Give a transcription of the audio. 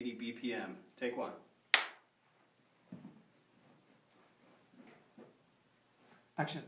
80 BPM. Take one. Action.